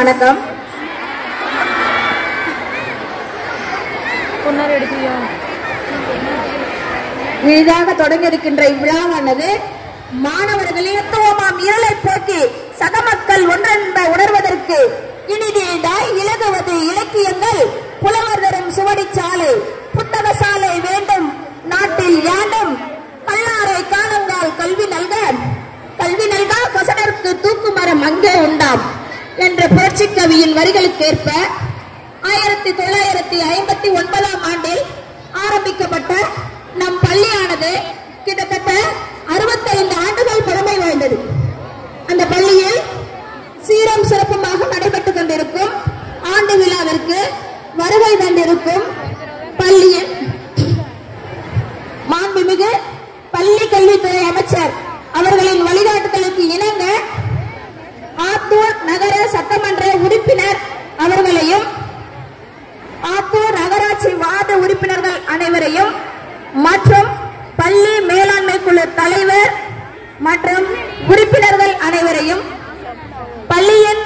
வணக்கம். எளிதாக தொடங்க இருக்கின்ற இவ்விழாவானது மாணவர்கள் இனத்துவமாம் இருளை போக்கி சக மக்கள் உணர்வதற்கு இனிதேதாய் இலகுவது இலக்கியங்கள் புலவர் தரும் சுவடிச்சாலை புத்தக சாலை வேண்டும் நாட்டில் யாண்டும் கல்லாரை காணுங்கால் கல்வி நல்க கல்வி நல்கா கொசடர்க்கு தூக்கு மரம் அங்கே உண்டாம். என்ற புரட்சி கவியின் வரிகளுக்கேற்ப ஆயிரத்தி தொள்ளாயிரத்தி ஐம்பத்தி ஒன்பதாம் ஆண்டில் ஆரம்பிக்கப்பட்ட நம் பள்ளியானது கிட்டத்தட்ட அறுபத்தைந்து ஆண்டுகள் பழமை வாய்ந்தது. அந்த பள்ளியில் சீரம் சிறப்புமாக நடைபெற்றுக் கொண்டிருக்கும் ஆண்டு விழாவிற்கு வருகை தந்திருக்கும் பள்ளியின் மாண்புமிகு பள்ளி கல்வித்துறை அமைச்சர் அவர்களின் வழிகாட்டுதலுக்கு இணங்க ஆத்தூர் நகர சட்டமன்ற உறுப்பினர் அவர்களையும் ஆத்தூர் நகராட்சி வார்டு உறுப்பினர்கள் அனைவரையும் மற்றும் பள்ளி மேலாண்மை குழு தலைவர் மற்றும் உறுப்பினர்கள் அனைவரையும் பள்ளியின்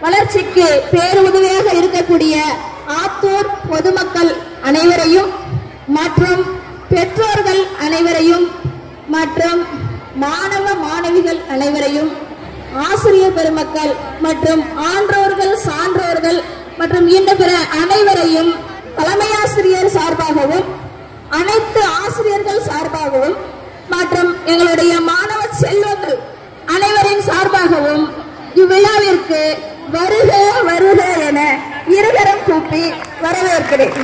வளர்ச்சிக்கு பேருதவியாக இருக்கக்கூடிய ஆத்தூர் பொதுமக்கள் அனைவரையும் மற்றும் பெற்றோர்கள் அனைவரையும் மற்றும் மாணவ மாணவிகள் அனைவரையும் ஆசிரியர் பெருமக்கள் மற்றும் ஆன்றோர்கள் சான்றோர்கள் மற்றும் இன்ன பிற அனைவரையும் தலைமையாசிரியர் சார்பாகவும் அனைத்து ஆசிரியர்கள் சார்பாகவும் மற்றும் எங்களுடைய மாணவ செல்வங்கள் அனைவரின் சார்பாகவும் இவ்விழாவிற்கு வருக வருக என இருகரம் கூப்பி வரவேற்கிறேன்.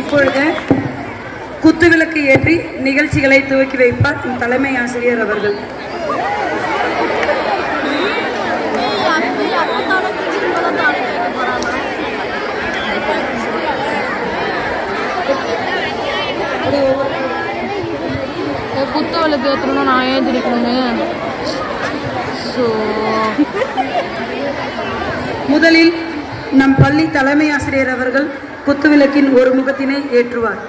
இப்பொழுது குத்துவிளக்கு ஏற்றி நிகழ்ச்சிகளை துவக்கி வைப்பார் தலைமை ஆசிரியர் அவர்கள். குத்து விளக்கு ஏற்றணும்னா நான் ஏன் திரிக்கணுமே ஸோ முதலில் நம் பள்ளி தலைமை ஆசிரியர் அவர்கள் குத்துவிளக்கின் ஒரு முகத்தினை ஏற்றுவார்.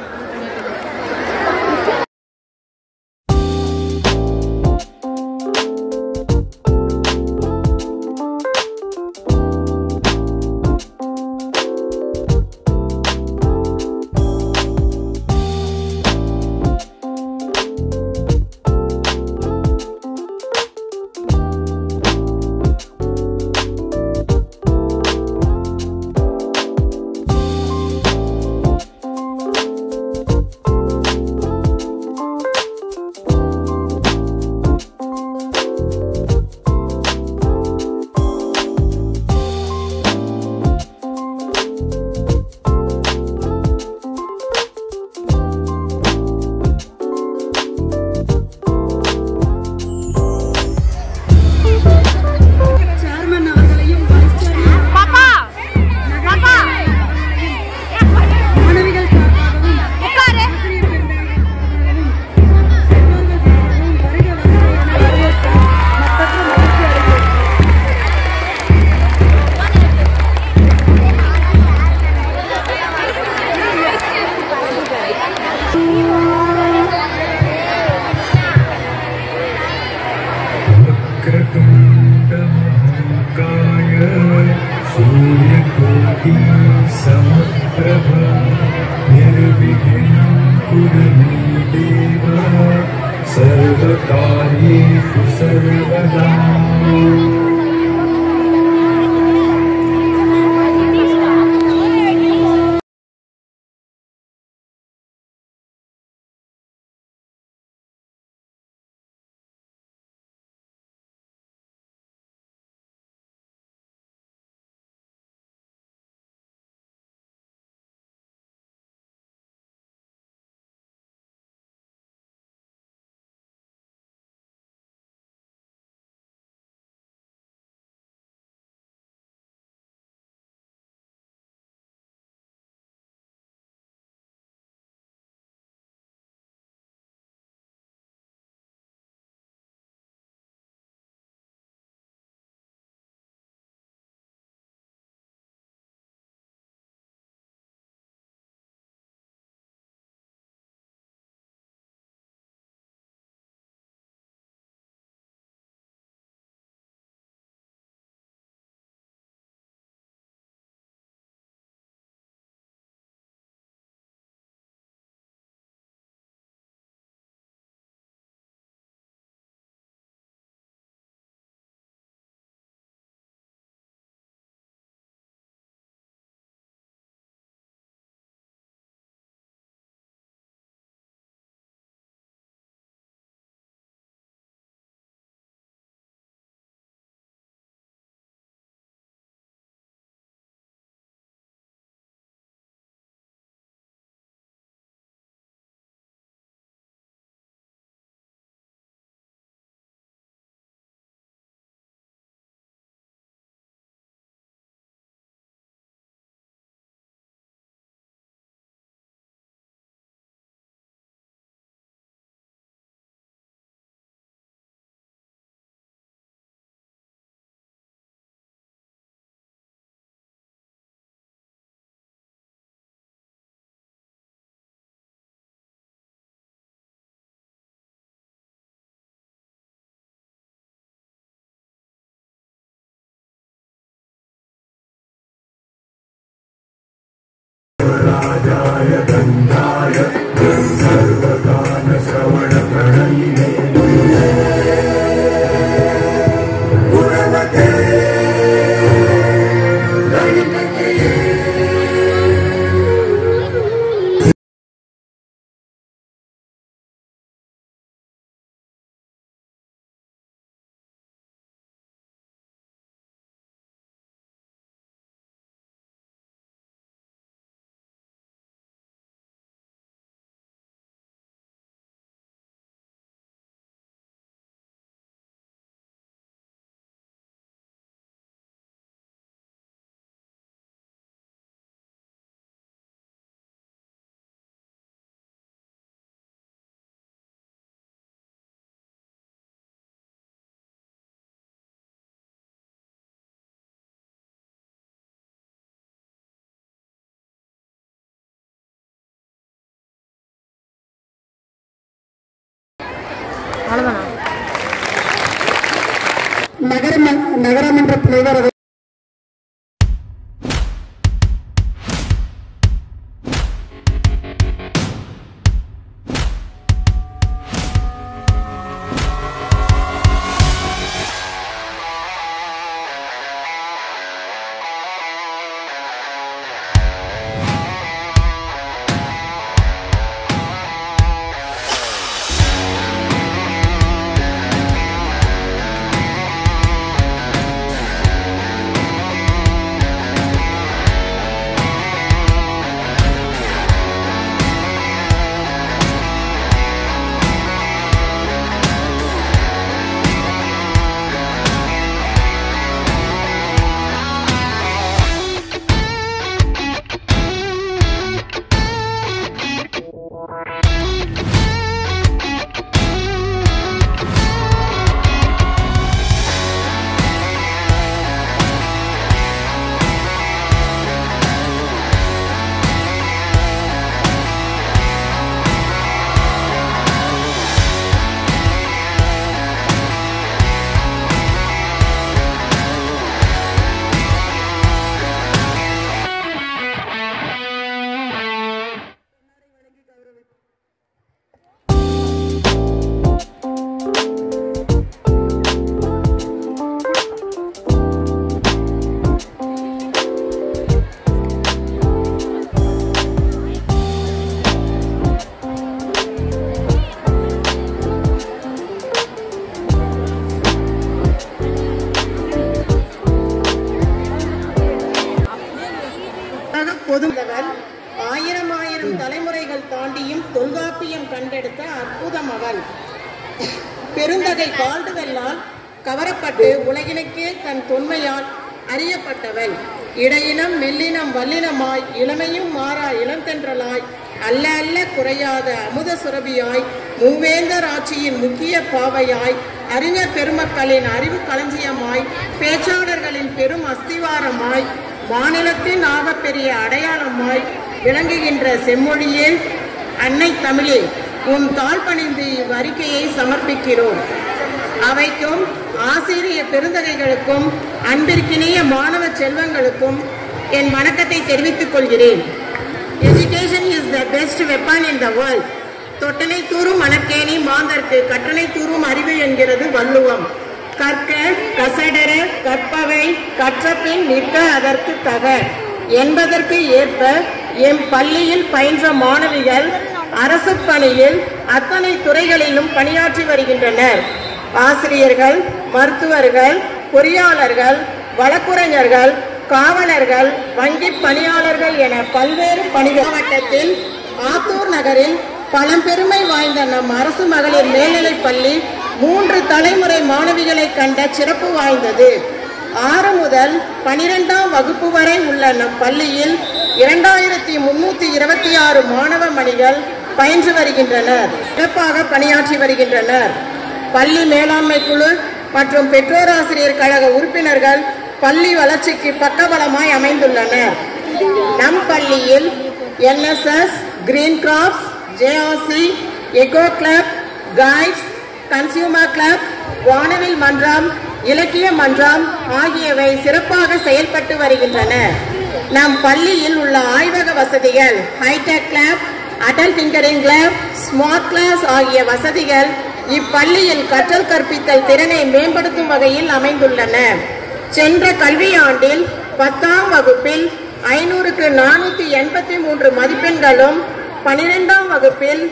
सर्वदा and now. அவ்வளோதானா நகரம- நகரமன்ற தலைவர் கவரப்பட்டு உலகினுக்கே தன் தொன்மையால் அறியப்பட்டவன். இடையினம் மெல்லினம் வல்லினமாய் இளமையும் மாறா இளந்தென்றலாய் அல்ல அல்ல குறையாத அமுத சுரபியாய் மூவேந்தர் ஆட்சியின் முக்கிய பாவையாய் அறிஞர் பெருமக்களின் அறிவு களஞ்சியமாய் பேச்சாளர்களின் பெரும் அஸ்திவாரமாய் மாநிலத்தின் ஆகப்பெரிய அடையாளமாய் விளங்குகின்ற செம்மொழியே அன்னை தமிழே உன் தாழ்பணிந்து இவ்வறிக்கையை சமர்ப்பிக்கிறோம். அவைக்கும் ஆசிரிய பெருந்தகைகளுக்கும் அன்பிற்கினிய மாணவ செல்வங்களுக்கும் என் வணக்கத்தை தெரிவித்துக் கொள்கிறேன். Education is the best weapon in the world தொட்டனை தூரும் மணக்கேணி மாந்தர்க்கு கட்டளை தூரும் அறிவு என்கிறது வள்ளுவம். கற்க கசடர கற்பவை கற்றபின் நிற்க அதற்கு தக. என்பதற்கு ஏற்ப எம் பள்ளியில் பயின்ற மாணவிகள் அரசு பணியில் அத்தனை துறைகளிலும் பணியாற்றி வருகின்றனர். ஆசிரியர்கள் மருத்துவர்கள் பொறியாளர்கள் வழக்குரைஞர்கள் காவலர்கள் வங்கி பணியாளர்கள் என பல்வேறு பணிகள். மாவட்டத்தில் ஆத்தூர் நகரில் பழம்பெருமை வாய்ந்த நம் அரசு மகளிர் மேல்நிலைப் பள்ளி மூன்று தலைமுறை மாணவிகளை கண்ட சிறப்பு வாய்ந்தது. ஆறு முதல் பனிரெண்டாம் வகுப்பு வரை உள்ள நம் பள்ளியில் இரண்டாயிரத்தி முன்னூத்தி இருபத்தி ஆறு மாணவ மணிகள் பயின்று வருகின்றனர். சிறப்பாக பணியாற்றி வருகின்றனர். பள்ளி மேலாண்மை குழு மற்றும் பெற்றோராசிரியர் கழக உறுப்பினர்கள் பள்ளி வளர்ச்சிக்கு பக்கபலமாய் அமைந்துள்ளனர். நம் பள்ளியில் NSS green crops JRC eco club guides consumer club வானவில் மன்றம் இலக்கிய மன்றம் ஆகியவை சிறப்பாக செயல்பட்டு வருகின்றன. நம் பள்ளியில் உள்ள ஆய்வக வசதிகள் hi-tech club Atal tinkering club smart class ஆகிய வசதிகள் இப்பள்ளியில் கற்றல் கற்பித்தல் திறனை மேம்படுத்தும் வகையில் அமைந்துள்ளன. சென்ற கல்வியாண்டில் பத்தாம் வகுப்பில் ஐநூறுக்கு நானூத்தி எண்பத்தி மூன்று மதிப்பெண்களும் பனிரெண்டாம் வகுப்பில்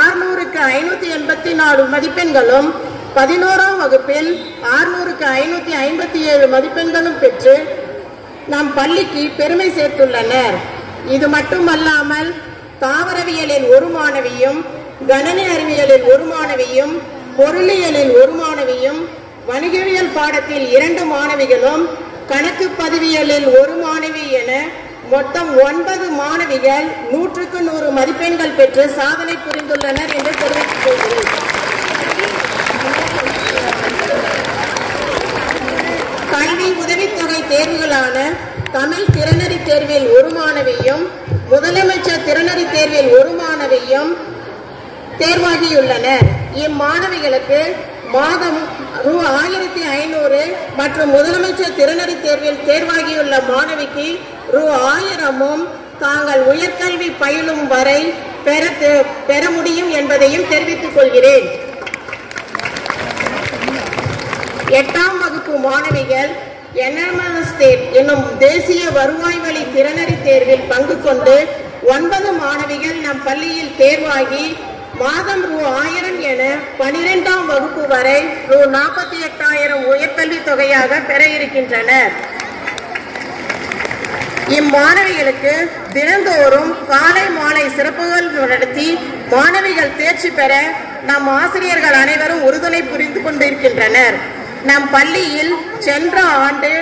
ஆறுநூறுக்கு ஐநூத்தி எண்பத்தி நாலு மதிப்பெண்களும் பதினோராம் வகுப்பில் ஆறுநூறுக்கு ஐநூத்தி ஐம்பத்தி ஏழு மதிப்பெண்களும் பெற்று நம் பள்ளிக்கு பெருமை சேர்த்துள்ளனர். இது மட்டுமல்லாமல் தாவரவியலின் ஒரு மாணவியும் கணனி அறிவியலில் ஒரு மாணவியும் பொருளியலில் ஒரு மாணவியும் வணிகவியல் பாடத்தில் இரண்டு மாணவிகளும் கணக்கு பதிவியலில் ஒரு மாணவி என மொத்தம் ஒன்பது மாணவிகள் நூற்றுக்கு நூறு மதிப்பெண்கள் பெற்று சாதனை புரிந்துள்ளனர் என்று தெரிவித்துக் கொள்கிறேன். கல்வி உதவித்தொகை தேர்வுகளான தமிழ் திறனறி தேர்வில் ஒரு மாணவியும் முதலமைச்சர் திறனறி தேர்வில் ஒரு மாணவியும் தேர்வாகியுள்ளனர் இம்மாணவிகளுக்கு மாதம் ரூ ஆயிரத்தி ஐநூறு மற்றும் முதலமைச்சர் திறனறி தேர்வில் தேர்வாகியுள்ள மாணவிக்கு ரூ ஆயிரமும் தாங்கள் உயர்கல்வி பயிலும் வரை பெற பெற முடியும் என்பதையும் தெரிவித்துக் கொள்கிறேன். எட்டாம் வகுப்பு மாணவிகள் என்எம்எஸ் என்னும் தேசிய வருவாய் வழி திறனறி தேர்வில் பங்கு கொண்டு ஒன்பது மாணவிகள் நம் பள்ளியில் தேர்வாகி மாதம் ரூ ஆயிரம் என பனிரெண்டாம் வகுப்பு வரை ரூ நாற்பத்தி எட்டாயிரம் உயர்கல்வித் தொகையாக பெற இருக்கின்றனர். இம்மாணவிகளுக்கு தினந்தோறும் காலை மாலை சிறப்புகள் நடத்தி மாணவிகள் தேர்ச்சி பெற நம் ஆசிரியர்கள் அனைவரும் உறுதுணை புரிந்து கொண்டிருக்கின்றனர். நம் பள்ளியில் சென்ற ஆண்டு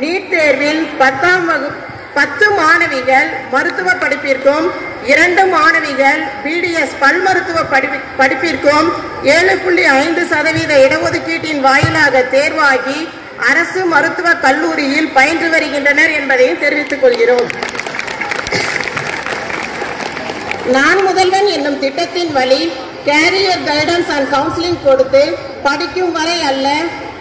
நீட் தேர்வில் பத்தாம் வகுப்பு பத்து மாணவிகள் மருத்துவ படிப்பிற்கும் இரண்டு மாணவிகள் பிடிஎஸ் பல் மருத்துவ படிப்பு படிப்பிற்கும் ஏழு புள்ளி ஐந்து சதவீத இடஒதுக்கீட்டின் வாயிலாக தேர்வாகி அரசு மருத்துவ கல்லூரியில் பயின்று வருகின்றனர் என்பதையும் தெரிவித்துக் கொள்கிறோம். நான் முதல்வன் என்னும் திட்டத்தின் வழி கேரியர் கைடன்ஸ் அண்ட் கவுன்சிலிங் கொடுத்து படிக்கும் வரை அல்ல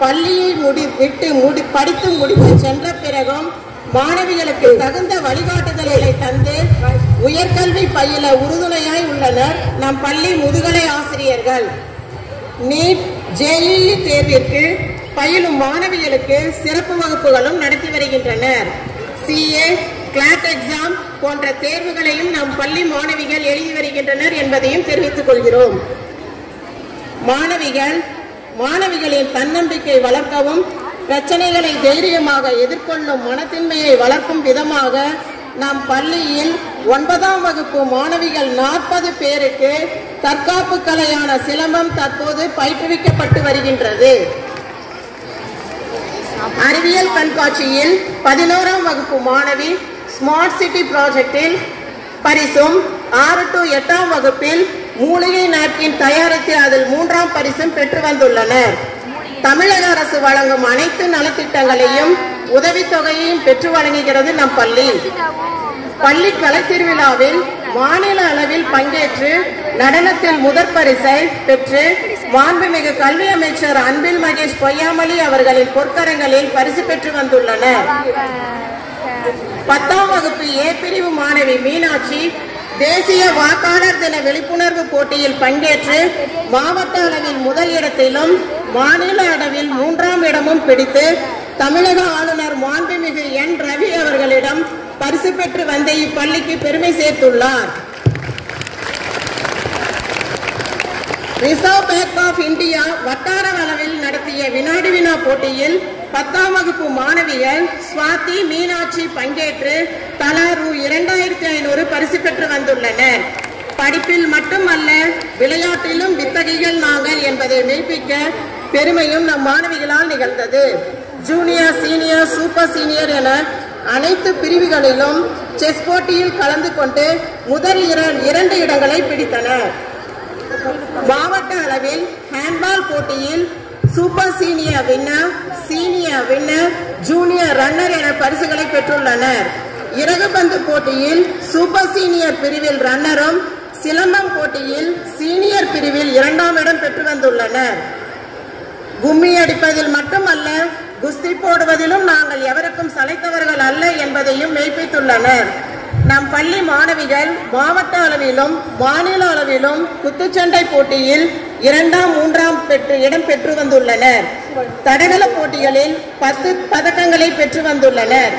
பள்ளியை முடி விட்டு முடி படித்து முடித்து சென்ற பிறகும் மாணவிகளுக்கு தகுந்த வழிகாட்டுதல்களை தந்து உயர்கல்வி பயில உறுதுணையாய் உள்ளனர் நம் பள்ளி முதுகலை ஆசிரியர்கள். நீட் ஜேஇஇ தேர்விற்கு பயிலும் மாணவிகளுக்கு சிறப்பு வகுப்புகளும் நடத்தி வருகின்றனர். சிஏ கிளாட் எக்ஸாம் போன்ற தேர்வுகளையும் நம் பள்ளி மாணவிகள் எழுதி வருகின்றனர் என்பதையும் தெரிவித்துக் கொள்கிறோம். மாணவிகள் மாணவிகளின் தன்னம்பிக்கை வளர்க்கவும் பிரச்சனைகளை தைரியமாக எதிர்கொள்ளும் மனத்தின்மையை வளர்க்கும் விதமாக நம் பள்ளியில் ஒன்பதாம் வகுப்பு மாணவிகள் நாற்பது பேருக்கு தற்காப்பு கலையான சிலம்பம் தற்போது பயிற்றுவிக்கப்பட்டு வருகின்றது. அறிவியல் கண்காட்சியில் பதினோராம் வகுப்பு மாணவி ஸ்மார்ட் சிட்டி ப்ராஜெக்டில் பரிசும் ஆறு டு எட்டாம் வகுப்பில் மூலிகை நாப்கின் தயாரித்து அதில் மூன்றாம் பரிசும் பெற்று வந்துள்ளனர். தமிழக அரசு வழங்கும் அனைத்து நலத்திட்டங்களையும் உதவித்தொகையையும் பெற்று வழங்குகிறது நம் பள்ளி. பள்ளி கலைத்திருவிழாவில் மாநில அளவில் பங்கேற்று நடனத்தில் முதற் பரிசை பெற்று மாண்புமிகு கல்வி அமைச்சர் அன்பில் மகேஷ் பொய்யாமலி அவர்களின் பொற்கரங்களில் பரிசு பெற்று வந்துள்ளனர். பத்தாம் வகுப்பு ஏ பிரிவு மாணவி மீனாட்சி தேசிய வாக்காளர் தின விழிப்புணர்வு போட்டியில் பங்கேற்று மாவட்ட அளவில் முதல் இடத்திலும் மாநில அளவில் மூன்றாம் இடமும் பிடித்து தமிழக ஆளுநர் மாண்புமிகு என் ரவி அவர்களிடம் பரிசு பெற்று வந்த இப்பள்ளிக்கு பெருமை சேர்த்துள்ளார். ரிசர்வ் பேங்க் ஆஃப் இந்தியா வட்டார அளவில் நடத்திய வினாடி வினா போட்டியில் பத்தாம் வகுப்பு மாணவியர் சுவாதி மீனாட்சி பங்கேற்று தலா ரூ இரண்டாயிரத்தி ஐநூறு பரிசு பெற்று வந்துள்ளனர். படிப்பில் மட்டுமல்ல விளையாட்டிலும் வித்தகைகள் நாங்கள் என்பதை மெய்ப்பிக்க பெருமையும் நம் மாணவிகளால் நிகழ்ந்தது. ஜூனியர் சீனியர் சூப்பர் சீனியர் என அனைத்து பிரிவுகளிலும் செஸ் போட்டியில் கலந்து கொண்டு முதல் இரண்டு இடங்களை பிடித்தனர். மாவட்ட அளவில் ஹேண்ட்பால் போட்டியில் super senior winner senior winner junior runner என பரிசுகளை பெற்றுள்ளனர். இறகுபந்து போட்டியில் சூப்பர் சீனியர் பிரிவில் ரன்னரும் சிலம்பம் போட்டியில் சீனியர் பிரிவில் இரண்டாம் இடம் பெற்று வந்துள்ளனர். கும்மி அடிப்பதில் மட்டுமல்ல குஸ்தி போடுவதிலும் நாங்கள் எவருக்கும் சளைத்தவர்கள் அல்ல என்பதையும் மெய்ப்பித்துள்ளனர். நம் பள்ளி மாணவிகள் மாவட்ட அளவிலும் மாநில அளவிலும் குத்துச்சண்டை போட்டியில் இரண்டாம் மூன்றாம் பெற்று இடம் பெற்று வந்துள்ளனர். தடகள போட்டிகளில் பத்து பதக்கங்களை பெற்று வந்துள்ளனர்.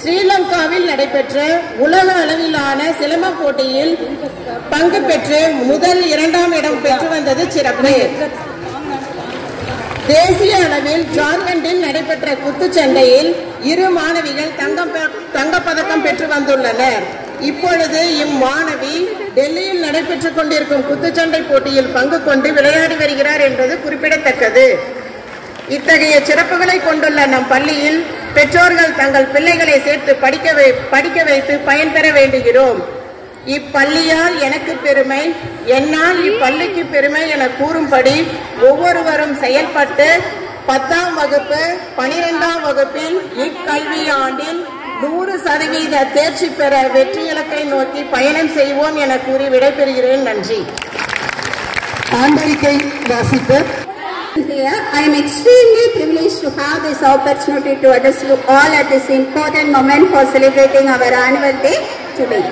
ஸ்ரீலங்காவில் நடைபெற்ற உலக அளவிலான சிலம்ப போட்டியில் பங்கு பெற்று முதல் இரண்டாம் இடம் பெற்று வந்தது சிறப்பு. தேசிய அளவில் ஜார்க்கண்டில் நடைபெற்ற குத்துச்சண்டையில் இரு மாணவிகள் தங்கம் தங்கப்பதக்கம் பெற்று வந்துள்ளனர். இப்பொழுது இம்மாணவி டெல்லியில் நடைபெற்றுக் கொண்டிருக்கும் குத்துச்சண்டை போட்டியில் பங்கு கொண்டு விளையாடி வருகிறார் என்பது குறிப்பிடத்தக்கது. இத்தகைய சிறப்புகளை கொண்டுள்ள நம் பள்ளியில் பெற்றோர்கள் தங்கள் பிள்ளைகளை சேர்த்து படிக்க வை படிக்க வைத்து பயன்பெற வேண்டுகிறோம். இப்பள்ளியால் எனக்கு பெருமை. என்னால் இப்பள்ளிக்கு பெருமை என கூறும்படி ஒவ்வொருவரும் செயல்பட்டு பத்தாம் வகுப்பு பனிரெண்டாம் வகுப்பில் இக்கல்வி ஆண்டில் நூறு சதவீத தேர்ச்சி பெற வெற்றி இலக்கை நோக்கி பயணம் செய்வோம் என கூறி விடைபெறுகிறேன். நன்றி. ஆண்டறிக்கை வாசிப்பு Here, I am extremely privileged to have this opportunity to address you all at this important moment for celebrating our annual day today.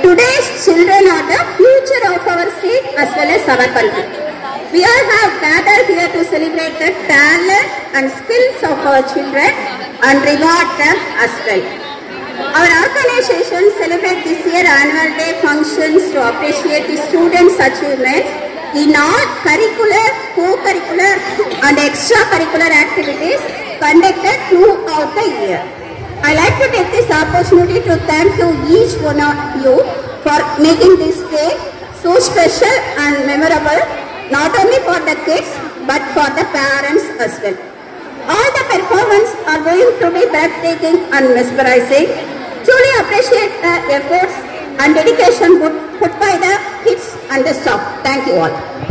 Today's children are the future of our state as well as our country. We all have gathered here to celebrate the talent and skills of our children and reward them as well. Our organization celebrates this year annual day functions to appreciate the students' achievements in all curricular, co-curricular and extracurricular activities conducted throughout the year. I like to take this opportunity to thank you each one of you for making this day so special and memorable not only for the kids but for the parents as well. All the performances are going to be breathtaking and mesmerizing. Truly appreciate the efforts and dedication put, put by the kids and the staff. Thank you all.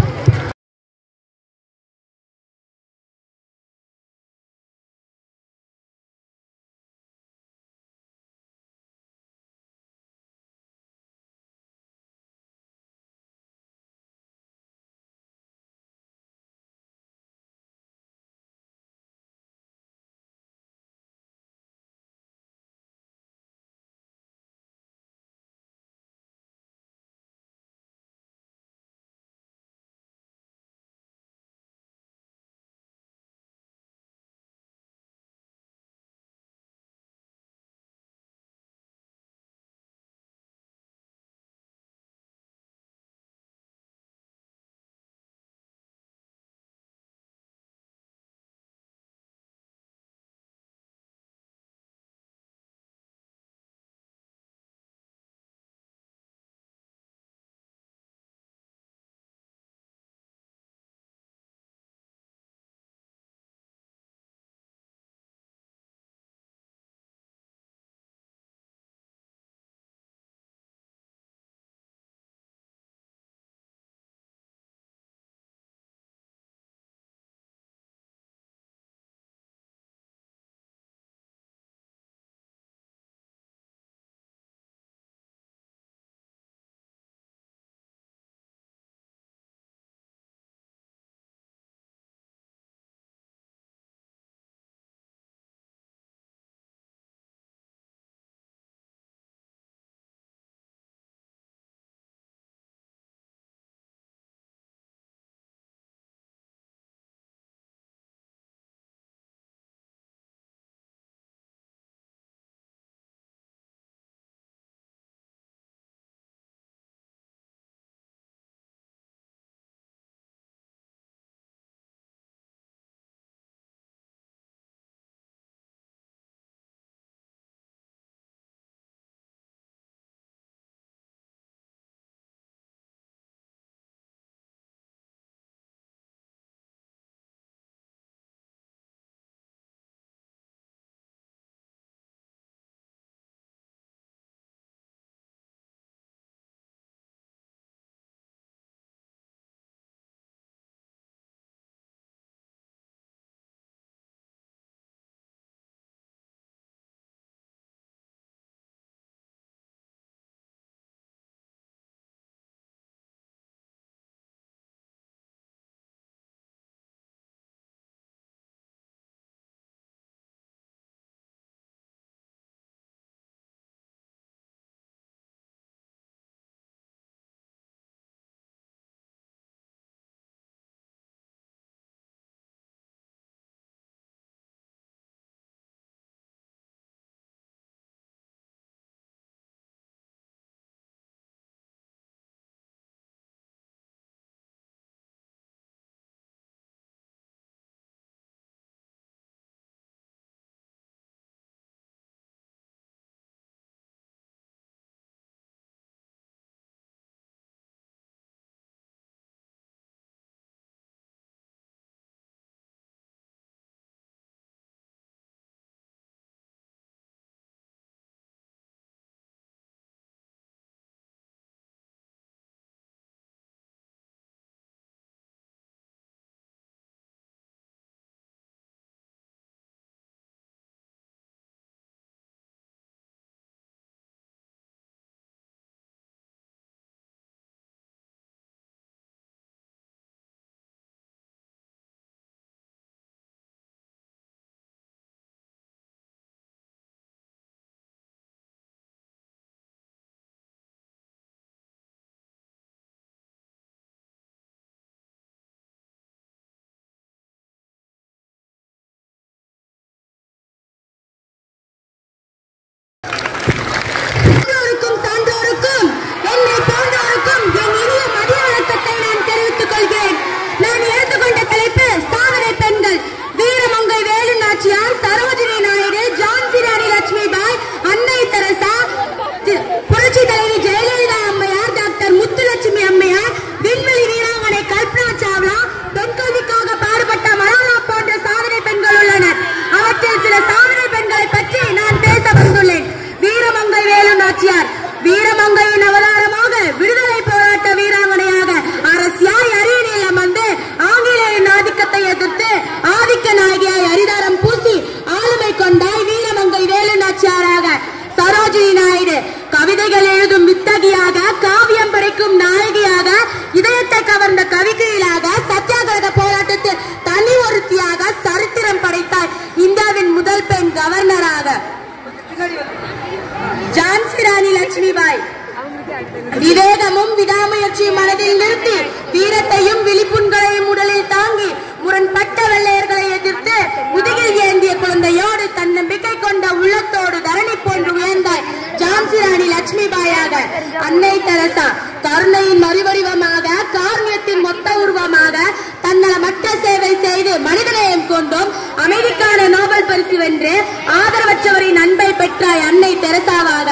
செயல்படட்டும் கருணையின் மறுவடிவமாக கார்மியத்தின் மொத்த உருவமாக தன்னலமற்ற சேவை செய்து மனிதநேயம் கொண்டும் அமைதிக்கான Nobel பரிசு வென்று ஆதரவற்றவரின் அன்பை பெற்றாய் அன்னை தெரசாவாக.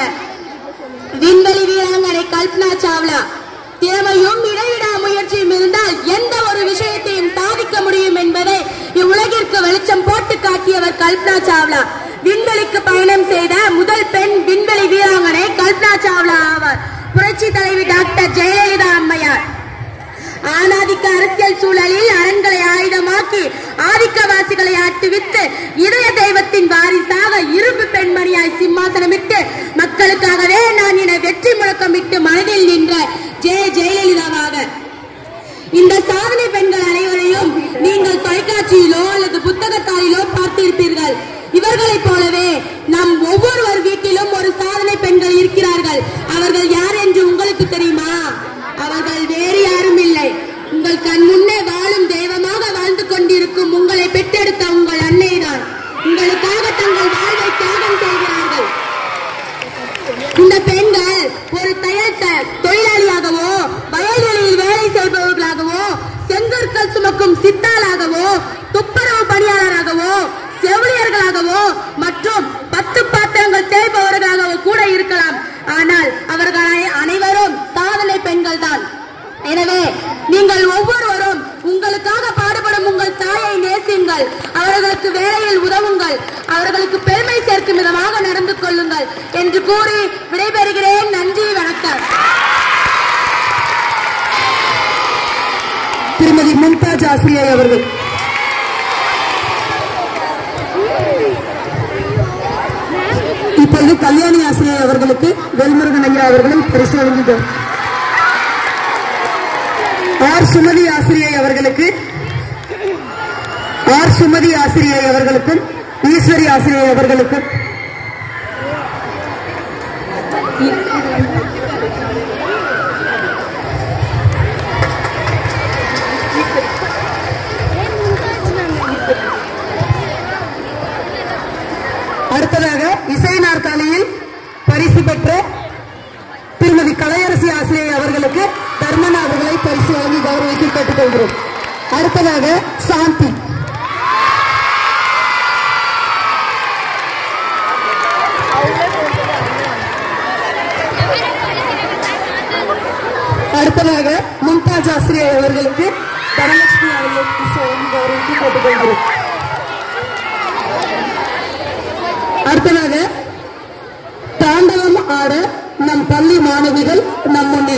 விண்வெளி வீராங்கனை கல்பனா சாவ்லா திறமையும் இடைவிடா முயற்சியும் இருந்தால் எந்த ஒரு விஷயத்தையும் சாதிக்க முடியும் என்பதை இவ்வுலகிற்கு வெளிச்சம் போட்டு காட்டியவர் கல்பனா சாவ்லா. விண்வெளிக்கு பயணம் செய்த முதல் பெண் விண்வெளி வீராங்கனை கல்பனா சாவ்லா ஆவார். புரட்சி தலைவி டாக்டர் ஜெயலலிதா அம்மையார். ஆணாதிக்க அரசியல் சூழலில் அரண்களை ஆயுதமாக்கி ஆதிக்கவாசிகளை ஆட்டுவித்து இதய தெய்வத்தின் வாரிசாக இரும்பு பெண்மணியாய் சிம்மாசனமிட்டு மக்களுக்காகவே நான் என வெற்றி முழக்கமிட்டு மனதில் நின்ற ஜெய ஜெயலலிதாவாக. இந்த சாதனை பெண்கள் அனைவரையும் நீங்கள் தொலைக்காட்சியிலோ அல்லது புத்தகத்தாலிலோ பார்த்திருப்பீர்கள். இவர்களைப் போலவே நம் ஒவ்வொருவர் வீட்டிலும் ஒரு சாதனை பெண்கள் இருக்கிறார்கள் அவர்கள் யார் என்று உங்களுக்கு தெரியுமா அவர்கள் வேறு யாரும் இல்லை உங்கள் கண் முன்னே வாழும் தெய்வமாக வாழ்ந்து கொண்டிருக்கும் உங்கள் பெற்றெடுத்த உங்கள் அன்னைதான் உங்களுக்காக தங்கள் வாழ்வை தியாகம் செய்கிறார்கள் இந்த பெண்கள் ஒரு தையல் த- தொழிலாளியாகவோ வயல்வெளியில் வேலை செய்பவர்களாகவோ செங்கற்கள் சுமக்கும் சித்தாளாகவோ துப்புரவு பணியாளராகவோ செவிலியர்களாகவோ மற்றும் பத்து பாத்திரங்கள் தேய்ப்பவர்களாகவோ கூட இருக்கலாம் ஆனால் அவர்கள் அனை- அனைவரும் சாதனை பெண்கள் தான் எனவே நீங்கள் ஒவ்வொருவரும் உங்களுக்காக பாடுபடும் உங்கள் தாயை நேசியுங்கள் அவர்களுக்கு வேலையில் உதவுங்கள் அவர்களுக்கு பெருமை சேர்க்கும் விதமாக நடந்து கொள்ளுங்கள் என்று கூறி விடைபெறுகிறேன் நன்றி வணக்கம் திருமதி மும்தாஜ் ஆசிரியை அவர்கள். இப்பொழுது கல்யாணி ஆசிரியை அவர்களுக்கு வேல்முருகன் ஐயா அவர்களும் பரிசு ஆர் சுமதி ஆசிரியை அவர்களுக்கு ஆர் சுமதி ஆசிரியை அவர்களுக்கும் ஈஸ்வரி ஆசிரியை அவர்களுக்கும் அடுத்ததாக இசை நாற்காலியில் பரிசு பெற்ற திருமதி கலையரசி ஆசிரியை அவர்களுக்கு தர்மன் அவர்களை பரிசு வழங்கி கௌரவித்து கேட்டுக்கொள்கிறோம் அடுத்ததாக சாந்தி. அடுத்ததாக மும்தாஜ் ஆசிரியர் அவர்களுக்கு தனலட்சுமி அவர்களுக்கு பரிசு கேட்டுக்கொள்கிறோம் அடுத்ததாக தாண்டவம் ஆட நம் பள்ளி மாணவிகள் நம்முன்னே.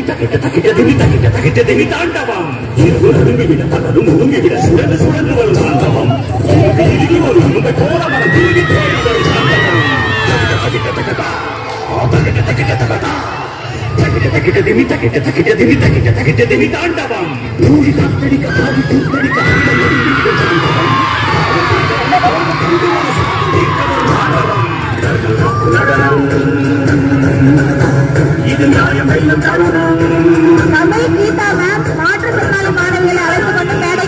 தகிட்ட திமி தகிட்ட தகிட்ட திமி தகிட்ட தகிட்ட திமி தாண்டவம் இரவு நடுங்கிவிட பகலும் ஒடுங்கிவிட சுழன்று சுழன்று வரும் தாண்டவம் இறுகி இறுகி வரும் இந்த கோலமரம் திருகி தேடி வரும் தாண்டவம் தகிட்ட தகிட்ட தகதா ஆ தகிட்ட தகிட்ட தகதா தகிட்ட தகிட்ட திமி தகிட்ட தகிட்ட திமி தகிட்ட தகிட்ட திமி தாண்டவம் ஊழி காத்தடிக்க ஆதி கூத்தடிக்க அந்த ஒடுங்கிவிட தாண்டவம் இது நியாயమైన தருணம். தமிழ் கீதா மேம் மாற்றுத்திறனாளி மாணவர்களை அழைத்து கொண்டு மேடைக்கு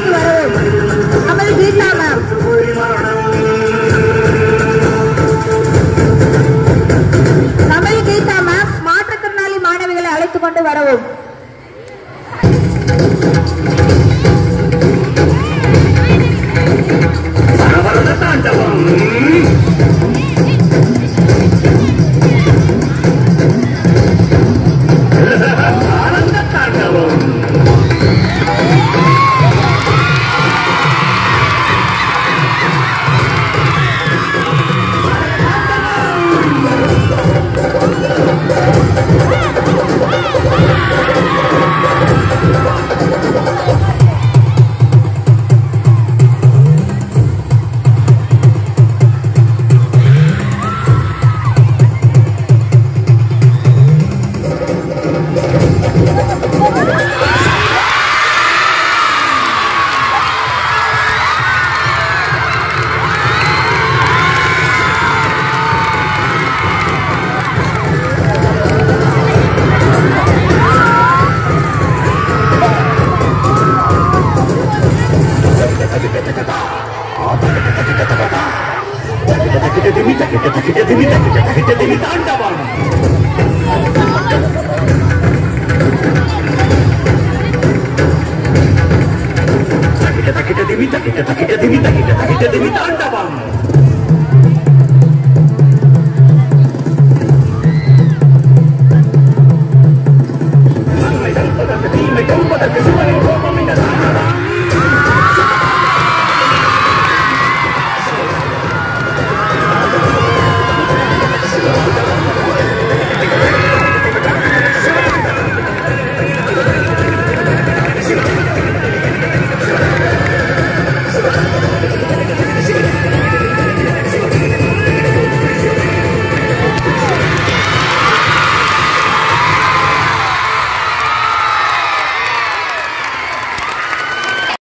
தகிட்ட